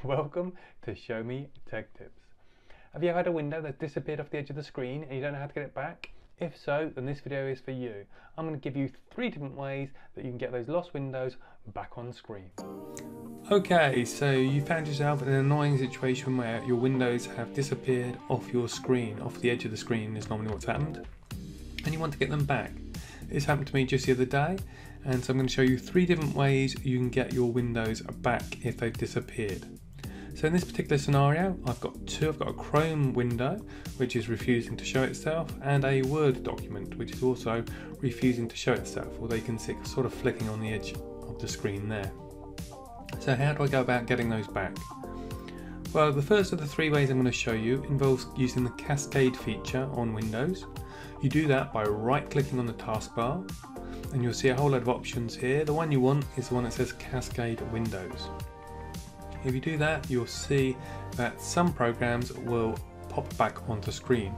Welcome to Show Me Tech Tips. Have you ever had a window that's disappeared off the edge of the screen and you don't know how to get it back? If so, then this video is for you. I'm going to give you three different ways that you can get those lost windows back on screen. Okay, so you found yourself in an annoying situation where your windows have disappeared off your screen, off the edge of the screen is normally what's happened, and you want to get them back. This happened to me just the other day, and so I'm going to show you three different ways you can get your windows back if they've disappeared. So in this particular scenario, I've got two. I've got a Chrome window, which is refusing to show itself, and a Word document, which is also refusing to show itself, although you can see it sort of flicking on the edge of the screen there. So how do I go about getting those back? Well, the first of the three ways I'm going to show you involves using the Cascade feature on Windows. You do that by right clicking on the taskbar and you'll see a whole lot of options here. The one you want is the one that says Cascade Windows. If you do that, you'll see that some programs will pop back onto screen.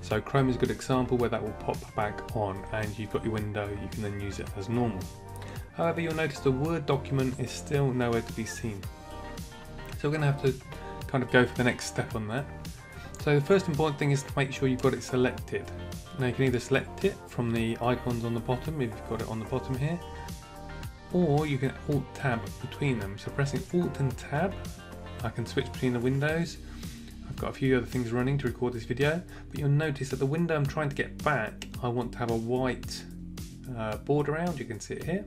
So Chrome is a good example where that will pop back on and you've got your window, you can then use it as normal. However, you'll notice the Word document is still nowhere to be seen. So we're going to have to kind of go for the next step on that. So the first important thing is to make sure you've got it selected. Now you can either select it from the icons on the bottom if you've got it on the bottom here, or you can Alt Tab between them. So pressing Alt and Tab, I can switch between the windows. I've got a few other things running to record this video, but you'll notice that the window I'm trying to get back, I want to have a white uh, border around. You can see it here.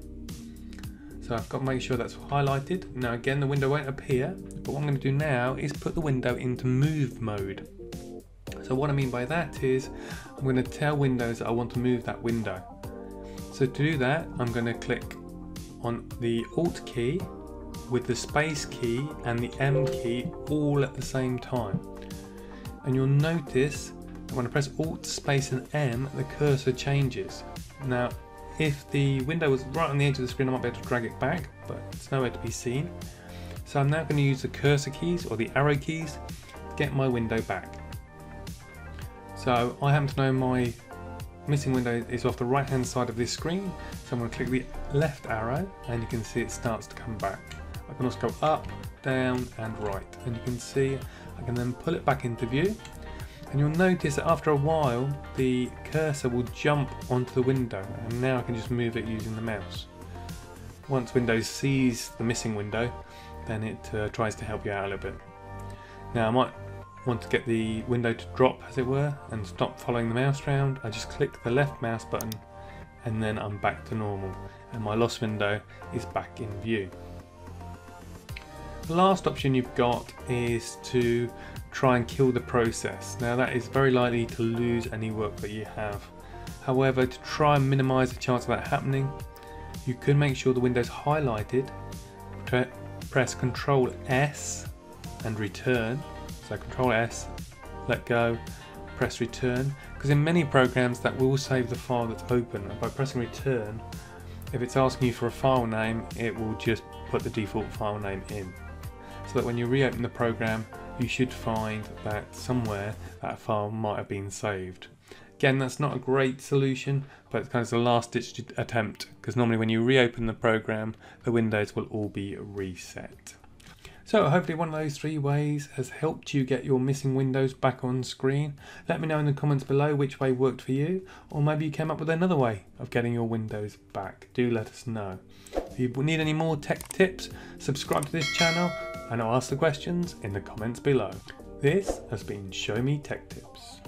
So I've got to make sure that's highlighted. Now again, the window won't appear, but what I'm going to do now is put the window into move mode. So what I mean by that is I'm going to tell Windows that I want to move that window. So to do that, I'm going to click on the Alt key with the space key and the M key all at the same time. And you'll notice that when I press Alt, space and M, the cursor changes. Now, if the window was right on the edge of the screen, I might be able to drag it back, but it's nowhere to be seen. So I'm now going to use the cursor keys or the arrow keys to get my window back. So I happen to know my missing window is off the right hand side of this screen. So I'm going to click the left arrow and you can see it starts to come back. I can also go up, down and right and you can see I can then pull it back into view and you'll notice that after a while the cursor will jump onto the window and now I can just move it using the mouse. Once Windows sees the missing window then it uh, tries to help you out a little bit. Now I might want to get the window to drop as it were and stop following the mouse around, I just click the left mouse button and then I'm back to normal and my lost window is back in view. The last option you've got is to try and kill the process. Now that is very likely to lose any work that you have. However, to try and minimize the chance of that happening, you can make sure the window is highlighted, press Ctrl S and return so Control S, let go, press return, because in many programs that will save the file that's open. And by pressing return, if it's asking you for a file name, it will just put the default file name in. So that when you reopen the program, you should find that somewhere that file might have been saved. Again, that's not a great solution, but it's kind of the last ditch attempt, because normally when you reopen the program, the windows will all be reset. So hopefully one of those three ways has helped you get your missing windows back on screen. Let me know in the comments below which way worked for you or maybe you came up with another way of getting your windows back. Do let us know. If you need any more tech tips, subscribe to this channel and I'll ask the questions in the comments below. This has been Show Me Tech Tips.